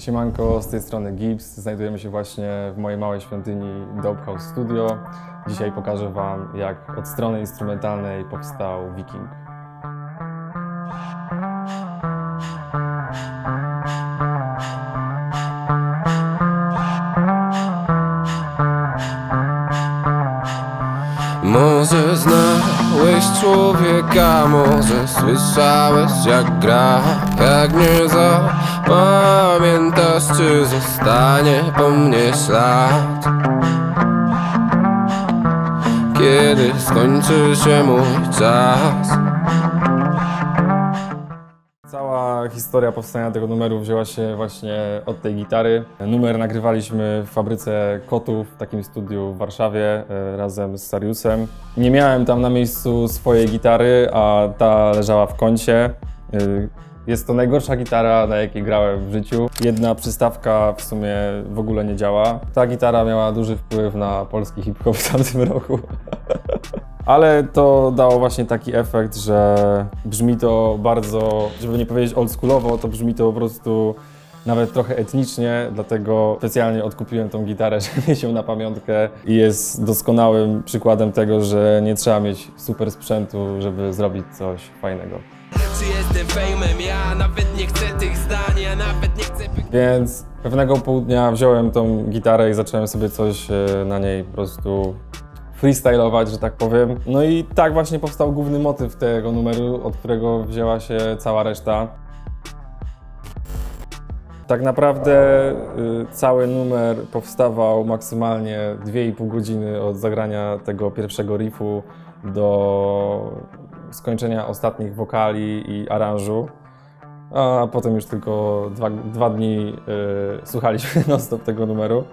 Siemanko, z tej strony Gibbs. Znajdujemy się właśnie w mojej małej świątyni Dope House Studio. Dzisiaj pokażę Wam, jak od strony instrumentalnej powstał Viking. Może znałeś człowieka, może słyszałeś jak gra? Jak nie zapamiętasz, czy zostanie po mnie ślad? Kiedy skończy się mój czas Historia powstania tego numeru wzięła się właśnie od tej gitary. Numer nagrywaliśmy w fabryce kotów, w takim studiu w Warszawie e, razem z Sariusem. Nie miałem tam na miejscu swojej gitary, a ta leżała w kącie. Jest to najgorsza gitara, na jakiej grałem w życiu. Jedna przystawka w sumie w ogóle nie działa. Ta gitara miała duży wpływ na polski hip-hop w tamtym roku. Ale to dało właśnie taki efekt, że brzmi to bardzo, żeby nie powiedzieć oldschoolowo, to brzmi to po prostu nawet trochę etnicznie, dlatego specjalnie odkupiłem tą gitarę, żeby mieć ją na pamiątkę i jest doskonałym przykładem tego, że nie trzeba mieć super sprzętu, żeby zrobić coś fajnego. Jestem fejmem? Ja nawet nie chcę tych zdań, ja nawet nie chcę Więc pewnego południa wziąłem tą gitarę i zacząłem sobie coś e, na niej po prostu freestylować, że tak powiem. No i tak właśnie powstał główny motyw tego numeru, od którego wzięła się cała reszta. Tak naprawdę y, cały numer powstawał maksymalnie 2,5 godziny od zagrania tego pierwszego riffu do skończenia ostatnich wokali i aranżu. A potem już tylko dwa, dwa dni y, słuchaliśmy non-stop tego numeru.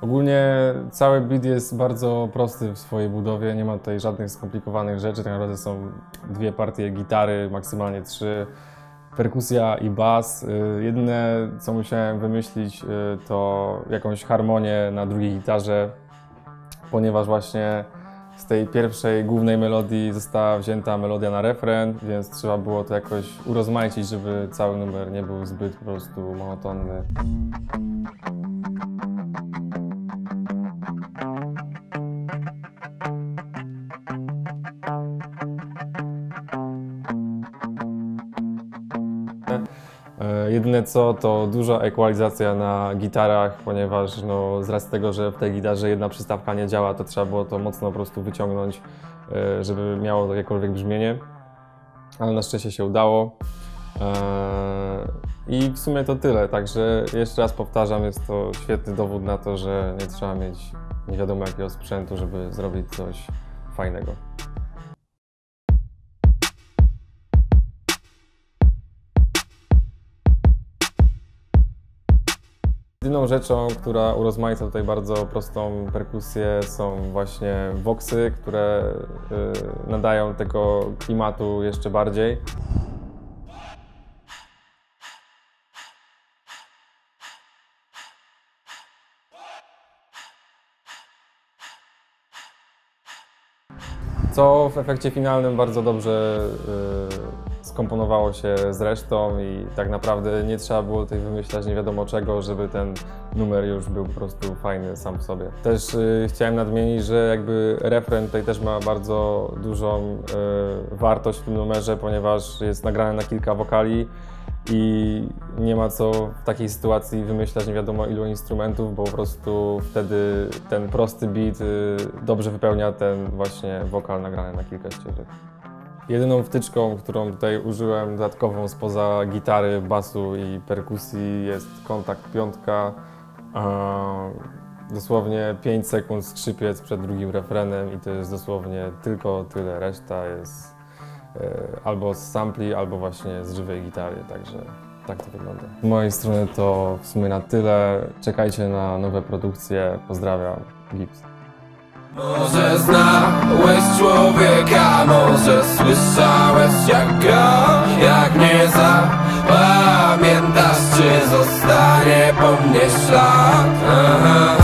Ogólnie cały beat jest bardzo prosty w swojej budowie, nie ma tutaj żadnych skomplikowanych rzeczy, tak naprawdę są dwie partie gitary, maksymalnie trzy, perkusja i bas. Y, Jedyne co musiałem wymyślić y, to jakąś harmonię na drugiej gitarze, ponieważ właśnie z tej pierwszej głównej melodii została wzięta melodia na refren, więc trzeba było to jakoś urozmaicić, żeby cały numer nie był zbyt po prostu monotonny. Jedyne co, to duża ekwalizacja na gitarach, ponieważ no, z racji tego, że w tej gitarze jedna przystawka nie działa, to trzeba było to mocno po prostu wyciągnąć, e, żeby miało jakiekolwiek brzmienie. Ale na szczęście się udało. E, I w sumie to tyle, także jeszcze raz powtarzam, jest to świetny dowód na to, że nie trzeba mieć nie wiadomo jakiego sprzętu, żeby zrobić coś fajnego. Jedyną rzeczą, która urozmaica tutaj bardzo prostą perkusję są właśnie voxy, które y, nadają tego klimatu jeszcze bardziej. Co w efekcie finalnym bardzo dobrze y, skomponowało się z resztą i tak naprawdę nie trzeba było tutaj wymyślać nie wiadomo czego, żeby ten numer już był po prostu fajny sam w sobie. Też y, chciałem nadmienić, że jakby refren tutaj też ma bardzo dużą y, wartość w tym numerze, ponieważ jest nagrany na kilka wokali i nie ma co w takiej sytuacji wymyślać nie wiadomo ilu instrumentów, bo po prostu wtedy ten prosty beat y, dobrze wypełnia ten właśnie wokal nagrany na kilka ścieżek. Jedyną wtyczką, którą tutaj użyłem dodatkową spoza gitary, basu i perkusji jest kontakt piątka. Dosłownie 5 sekund skrzypiec przed drugim refrenem i to jest dosłownie tylko tyle. Reszta jest e, albo z sampli, albo właśnie z żywej gitary, także tak to wygląda. Z mojej strony to w sumie na tyle. Czekajcie na nowe produkcje. Pozdrawiam, Gibbs. Może znałeś człowieka, może słyszałeś jak gra Jak nie zapamiętasz, czy zostanie po mnie ślad.